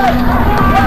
See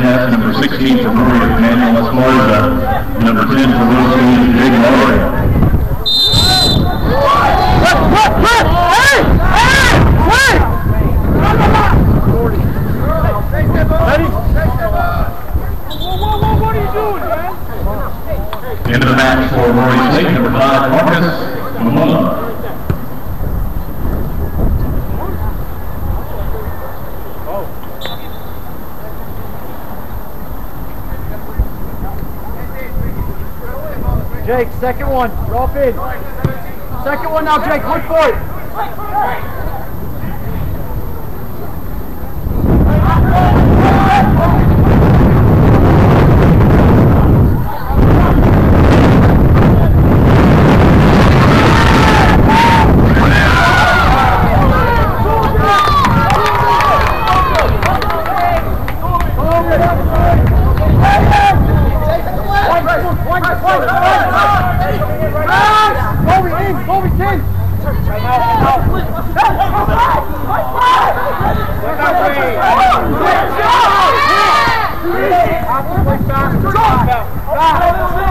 contest, number 16 for Murray, Emmanuel Esparza. Number 10 for are you doing, man? Into the match for Murray State, number 5, Marcus Mamula. Jake, second one. Drop in. Second one now, Jake. Look for it. Kobe in, Kobe ten.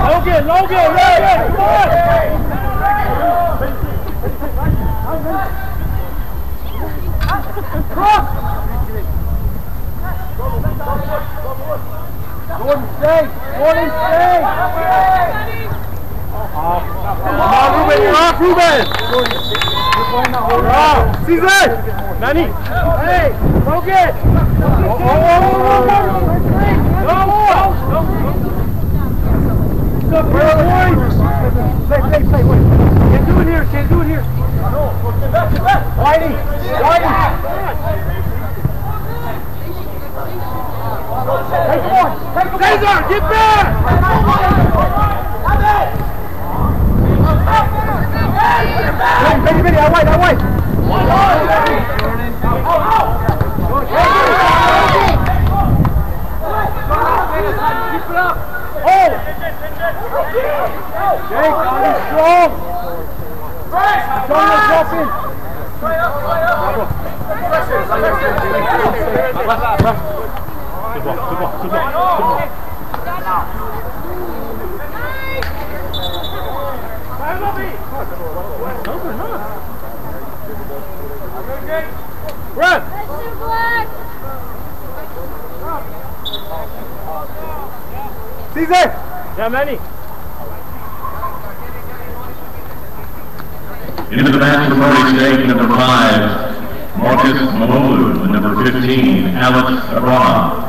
Logan, Logan, Logan, come on! Gordon, stay! Gordon, stay! Come on, Ruben, you're off, Ruben! You're off! Caesar! Nani! Hey, Logan! Oh, oh, oh, oh, oh, oh. No, no, no. What's up, bro, boy? Play, play, play, wait. Can't do it here, can't do it here. Whitey, Whitey. Take one, take one. Cesar, get back! Hey, Benny, Benny, I wait, I wait. Oh! Jake, body strong. Don't let drop in. Good ball, good ball, good ball, good ball. Run! Caesar! Yeah, Manny. Into the match for State, number 5, Marcus. And number 15, Alex Abram.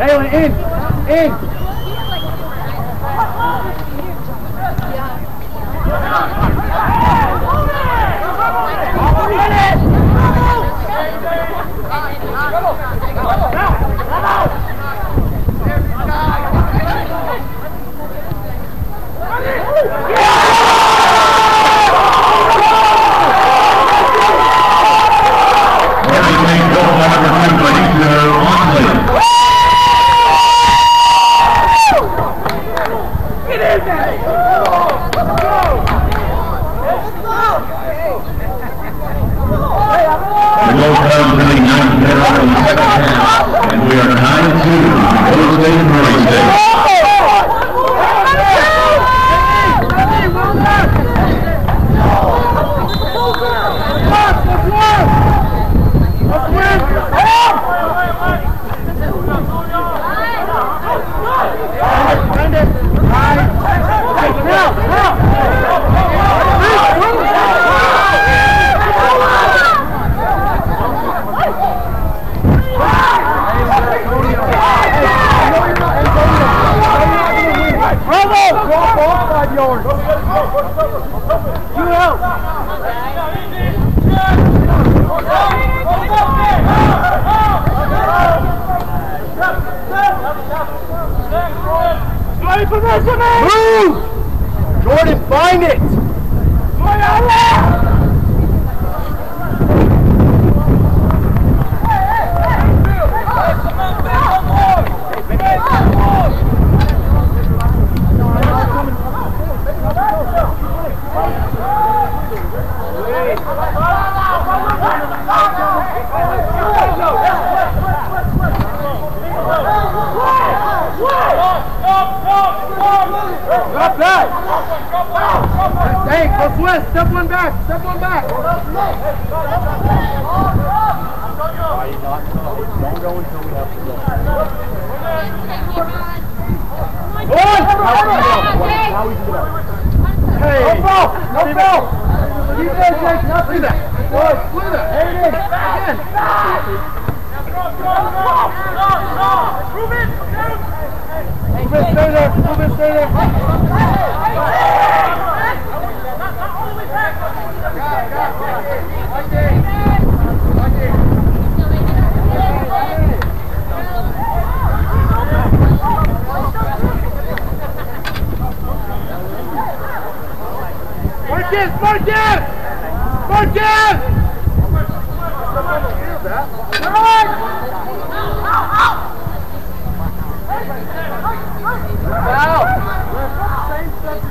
Let it in! In! Come on! The goal running ninth minute in the second half, and we are nine two. Middle State Murray. Bravo! Go off five yards. You help. Move! Jordan, find it! Drop back! Hey, go west, step one back, step one back! Don't go until we have to go. Go on! Now we can get. Hey! No ball! No ball! Keep there, Jake. Look at that. Good, look. There it is. Marcus, Marcus! Marcus! Checking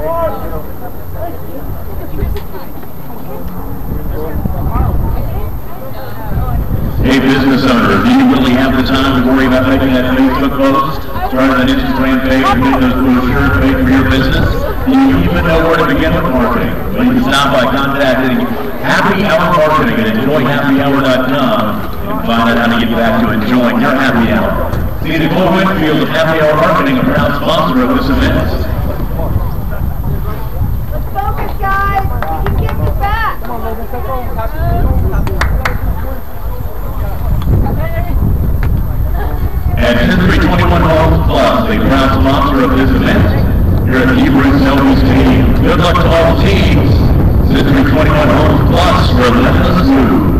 Hey, business owner, do you really have the time to worry about making that Facebook post, starting an Instagram page, or getting those brochures made for your business? Do you even know where to begin with marketing? Well, you can stop by contacting Happy Hour Marketing at enjoyhappyhour.com and find out how to get back to enjoying your happy hour. See, Nicole Whitfield of Happy Hour Marketing, a proud sponsor of this event. Let's focus, guys. We can get this back. And Century 21 Homes Plus, a proud sponsor of this event. Here at Hebron Selby's team. Good luck to all teams. Century 21 Homes Plus, relentless moves.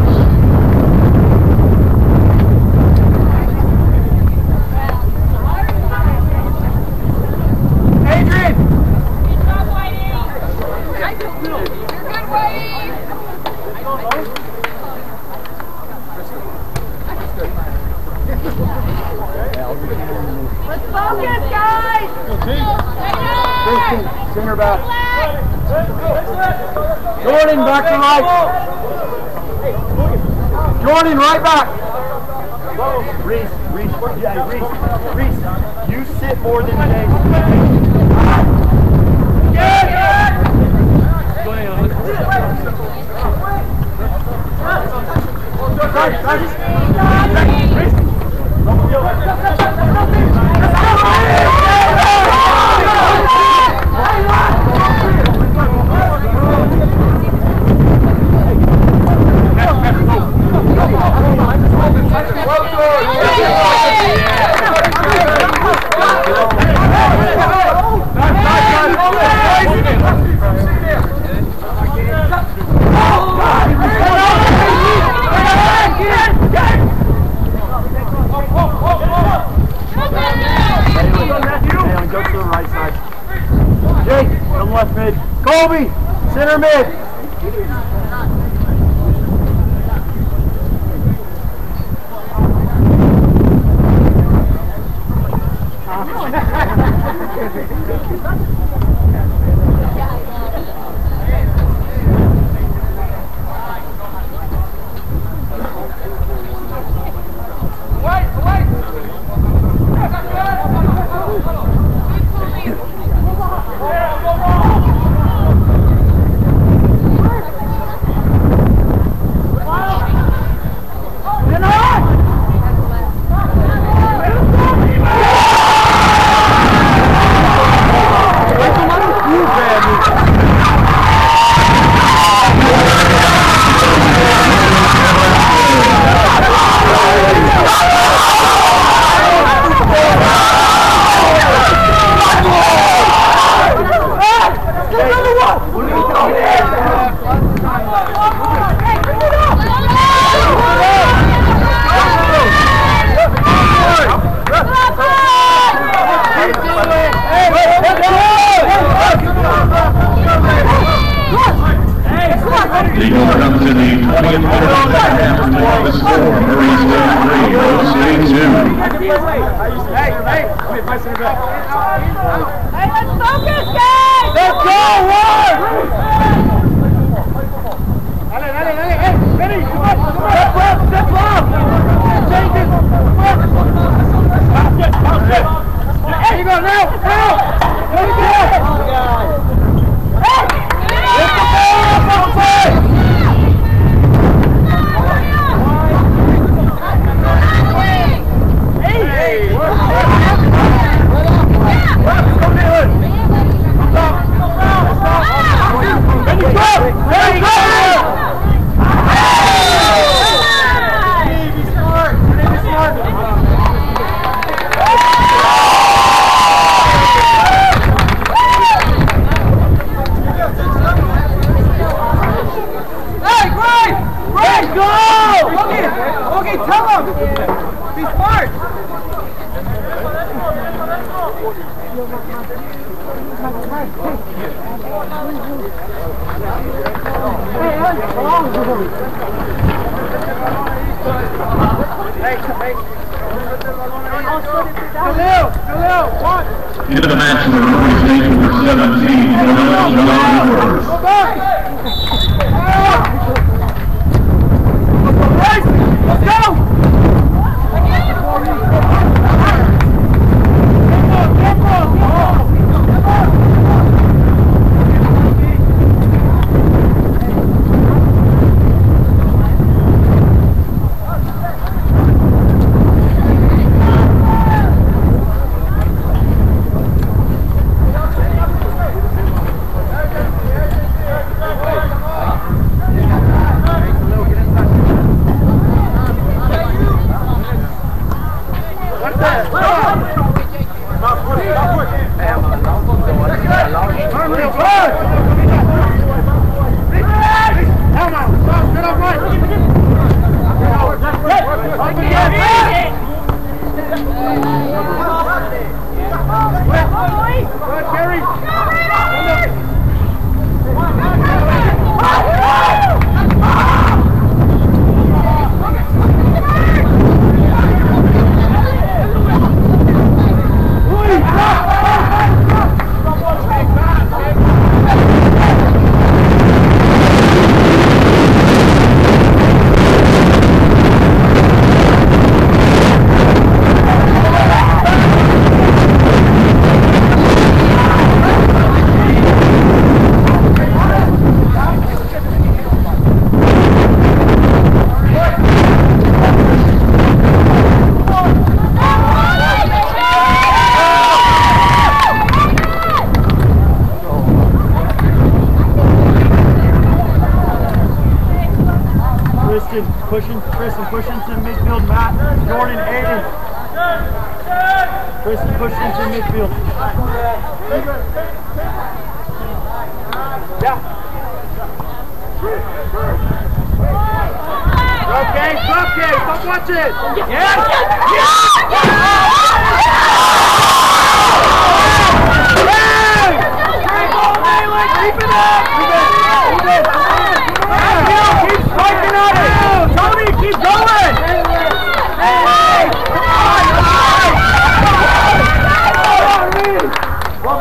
Into the match for number 17, Ronald Go back! Let's go!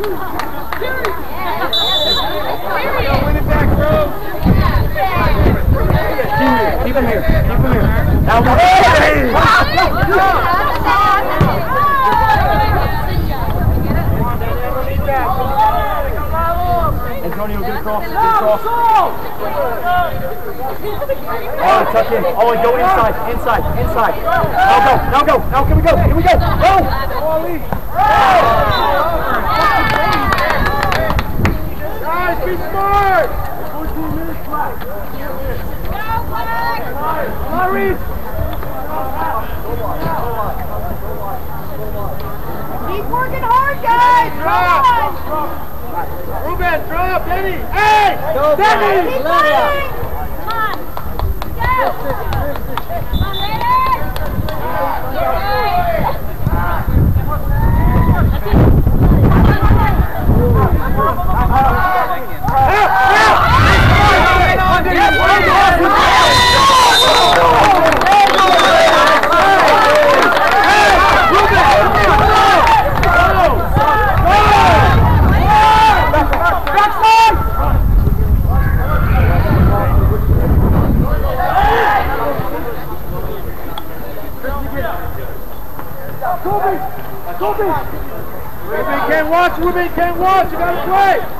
Keep him here. Keep him. Oh. Oh, go inside. Inside. Inside. Now go. Now go. Now can we go? Here we go. Go. Guys, be smart. 14 minutes left. Hurry. Keep working hard, guys! Come on! Ruben, drop. Denny. Hey. Denny. Keep running! Come on! Go! Come on, Raiders! Ruben can't watch. Ruben can't watch. You gotta play.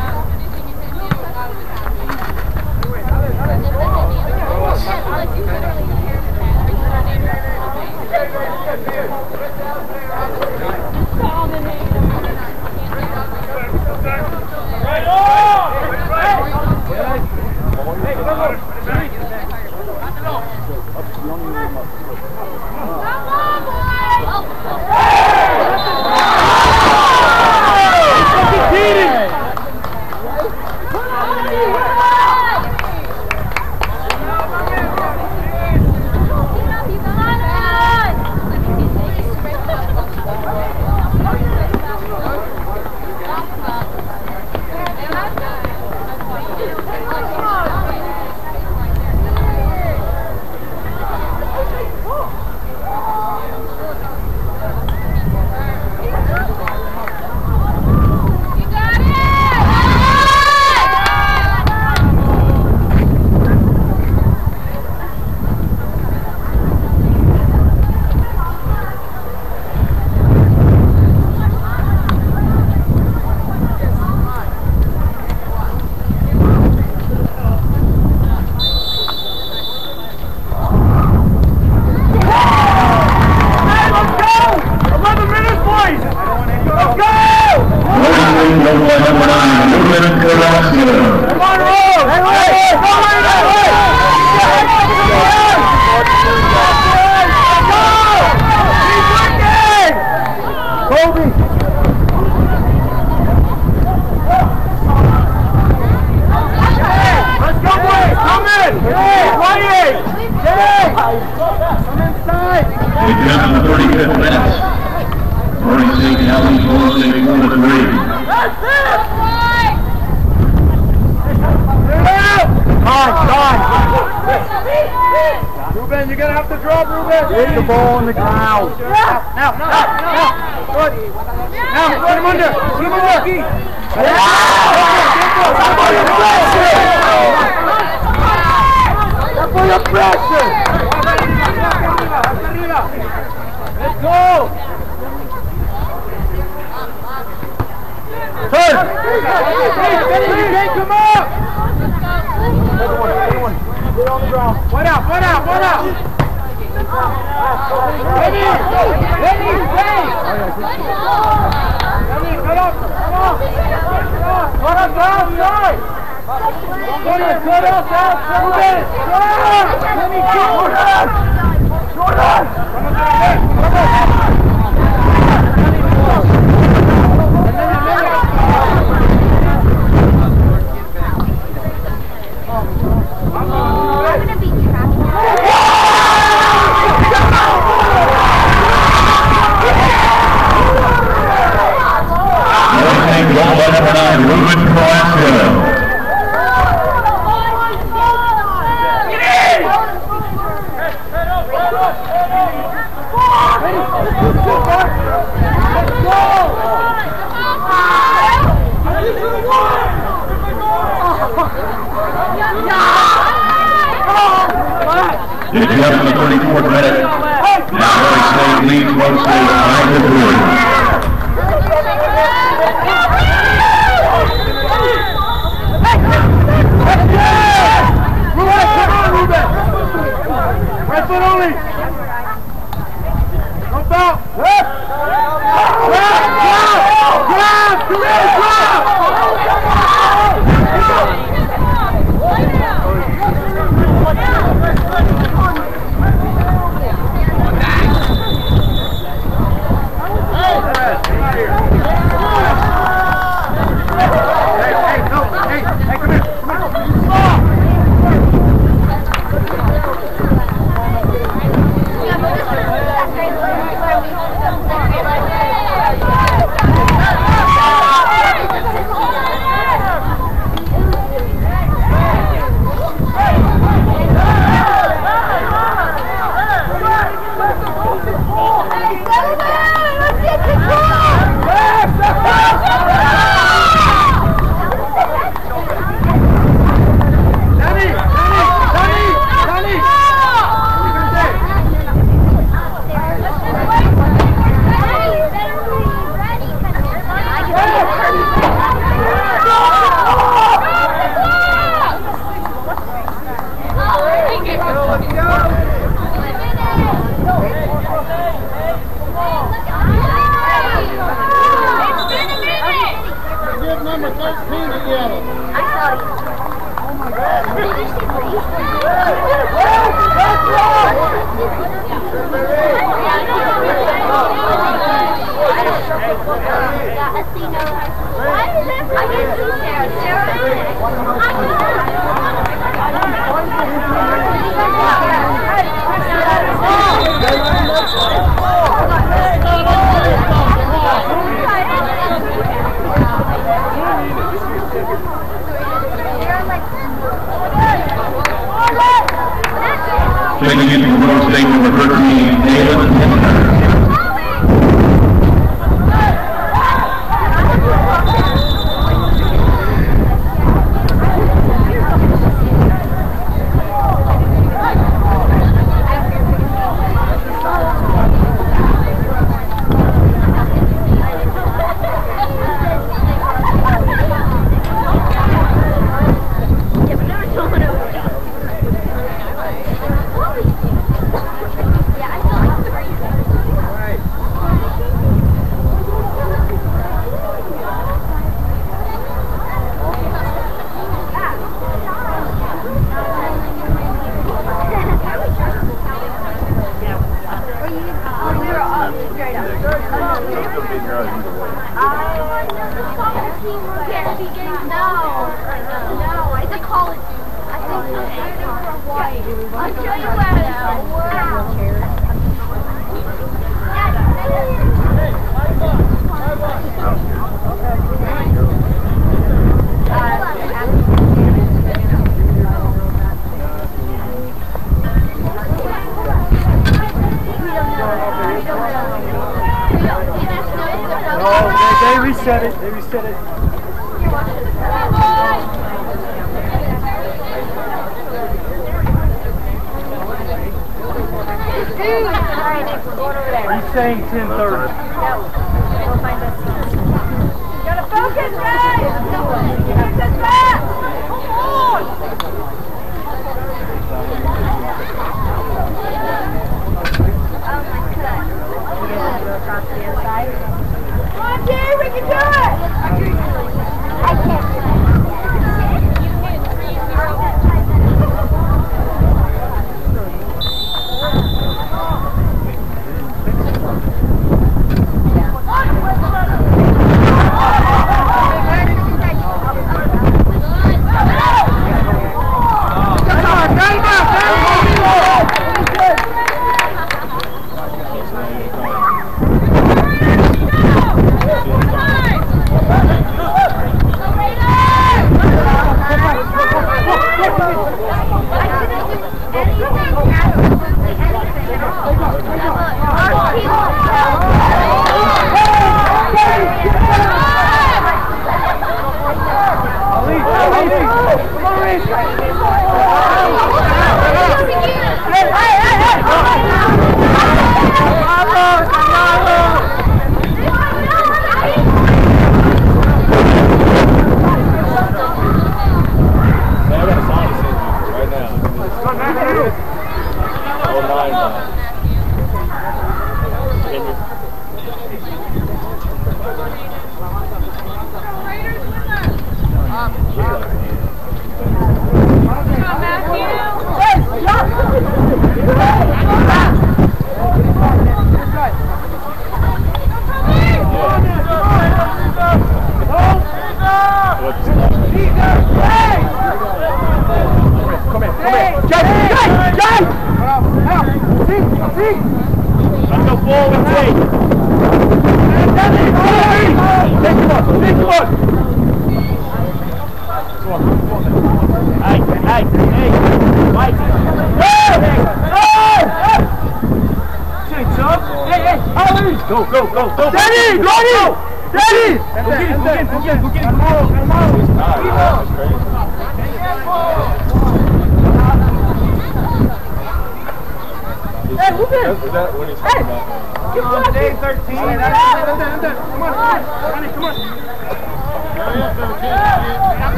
Let's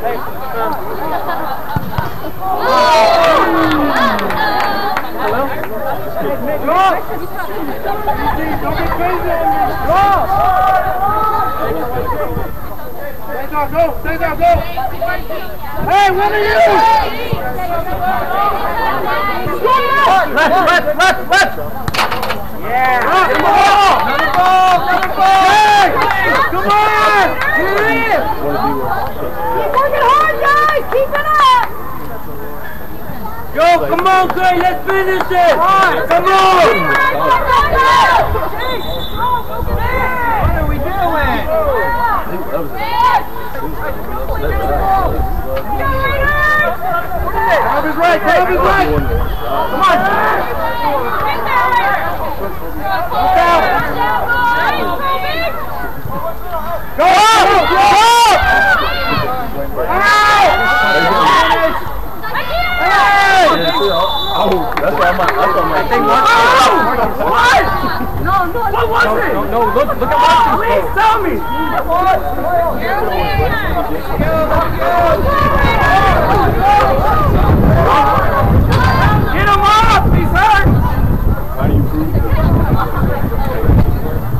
Come on. Keep working hard, guys! Keep it up! Go, come on, Gray. Let's finish it. Come on. What are we doing? Caleb is right. Caleb is right. Come on. Go up. Go that's why I'm that's why I'm like, Oh! What? No, no, What was it? no, no, look, look at my Please tell me. Get him up. He's hurt. How do you prove it?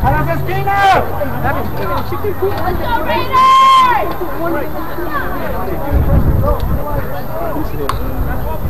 A las esquinas. Let's go,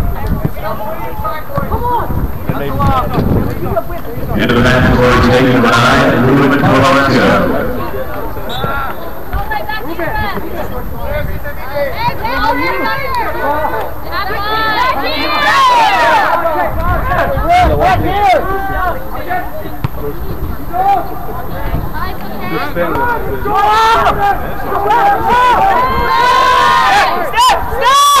Into the backcourt, taken by Ruben here. Go up. Stop,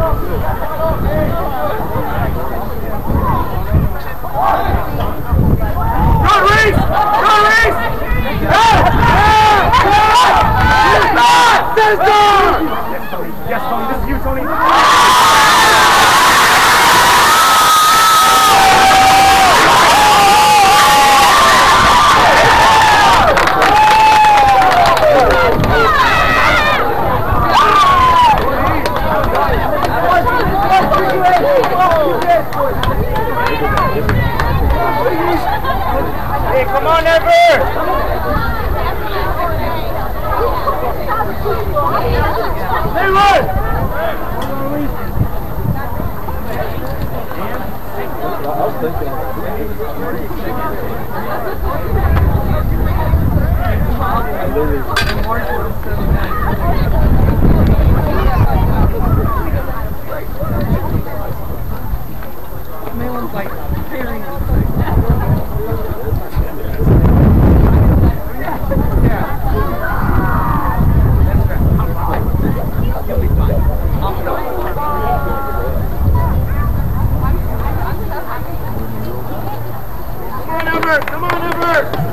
Reese. Go, Come on, Ever! Come on, Ever!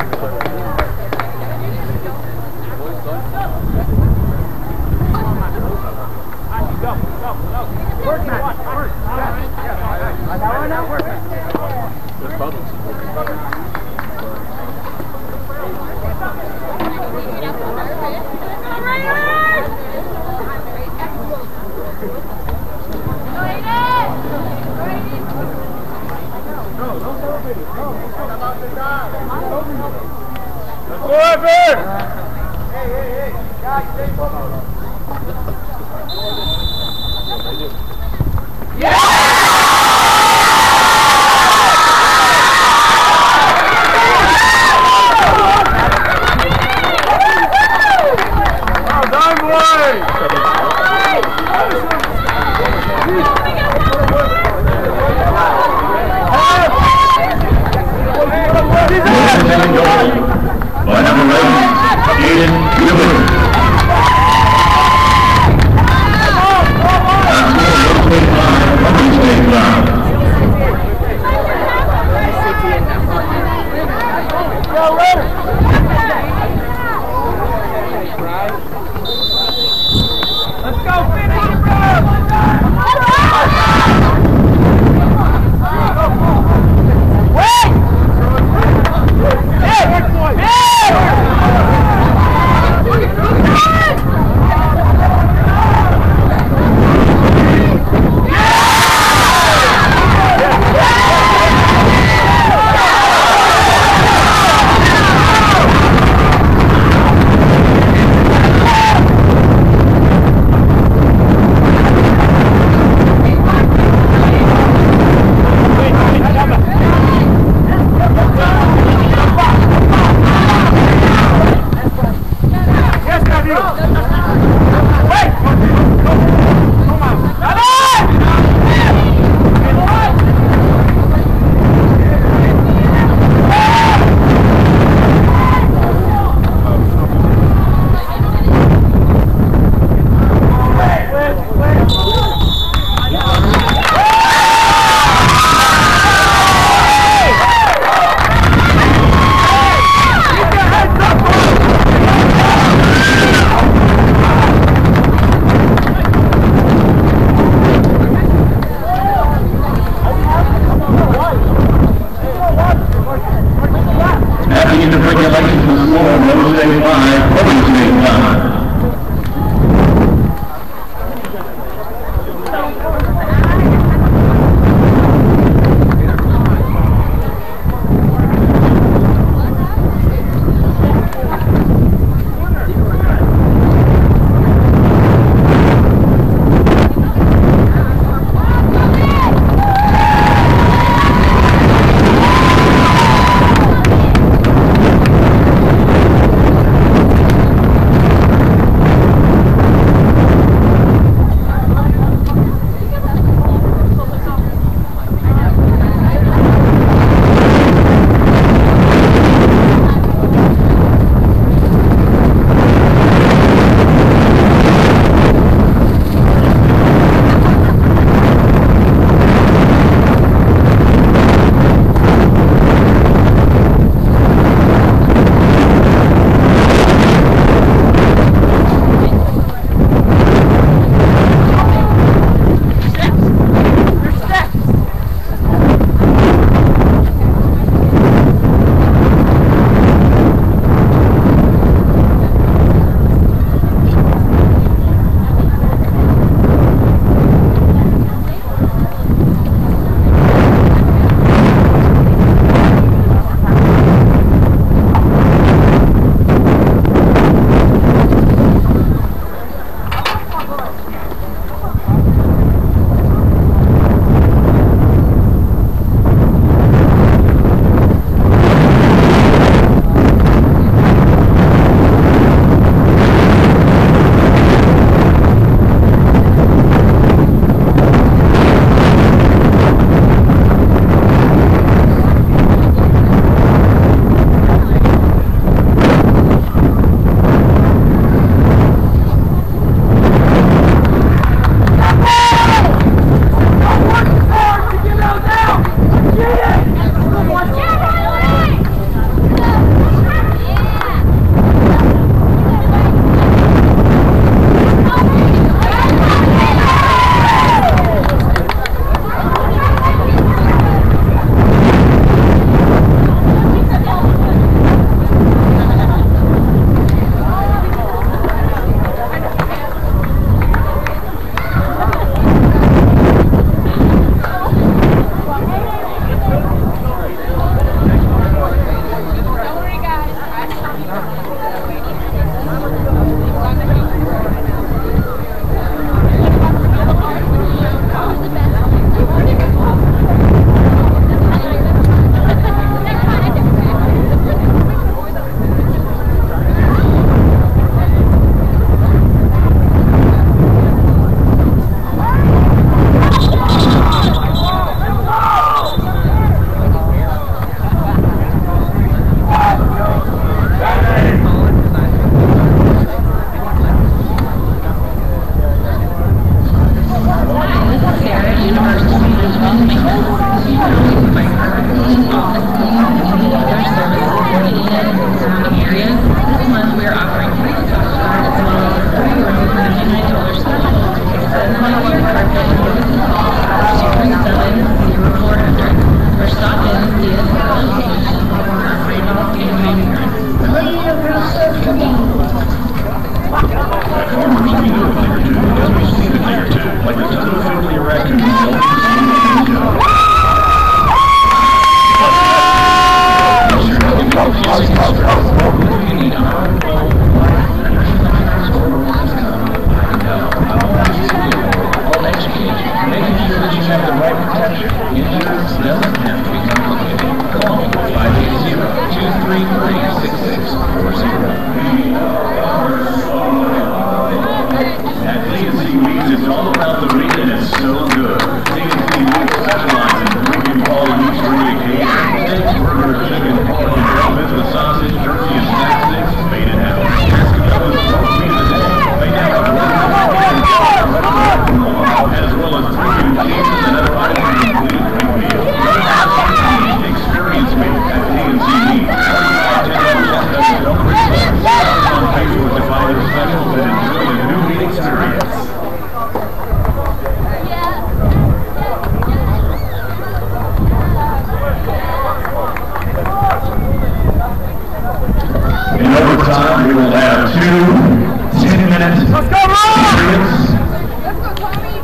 Let's go, Ron!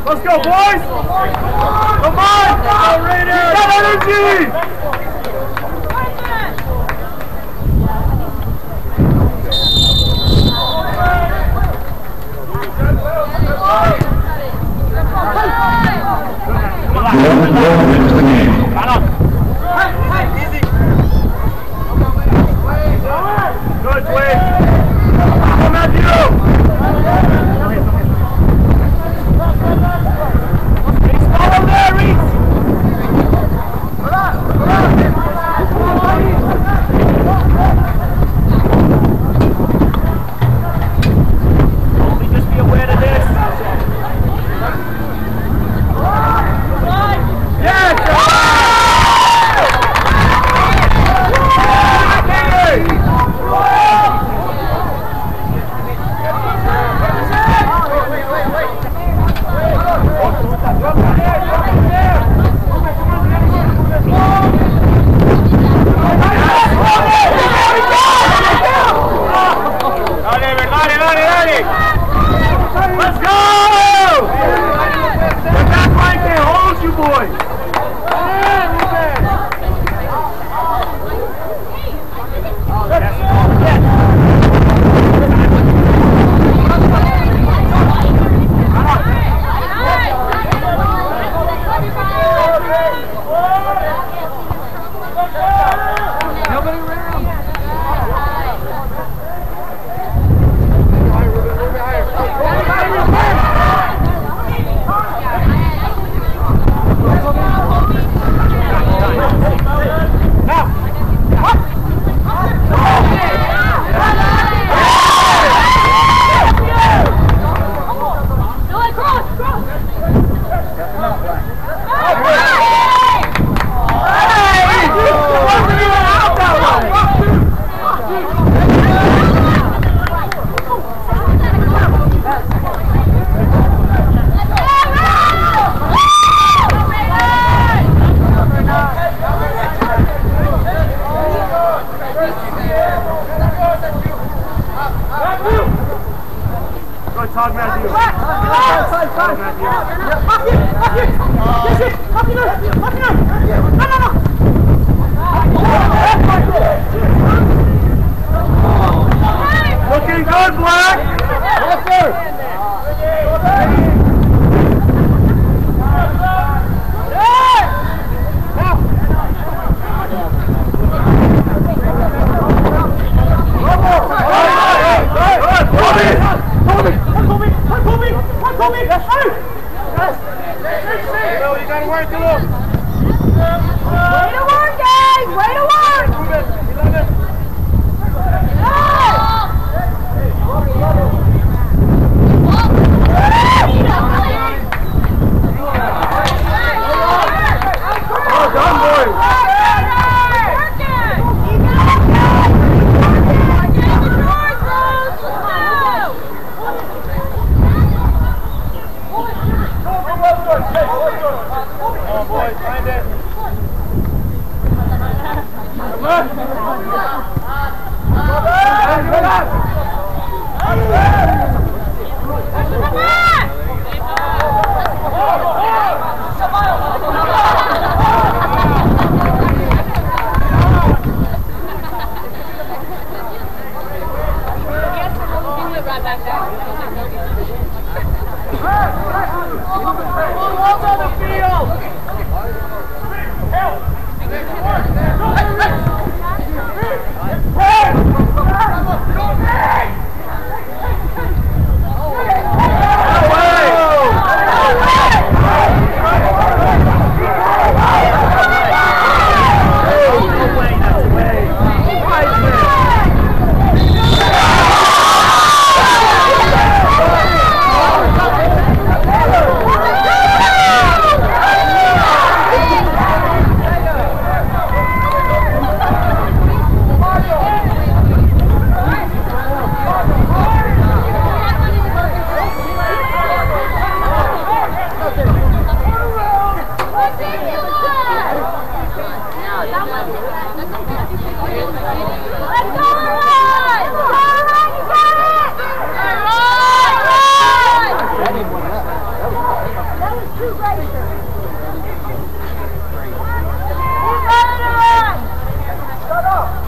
Let's go, boys! Come on! Go, Raiders! Got energy! Golden Goal wins the game. Got up. Easy. Good, Wade. Come at you! Good talk, Matthew. Talk, Matthew. Looking good, Black. Yes, sir. You gotta work a little. Way to work, guys! Way to work! Well done, boys. Oh, boys, find it. Balls on the field! Come on. That was two Shut up.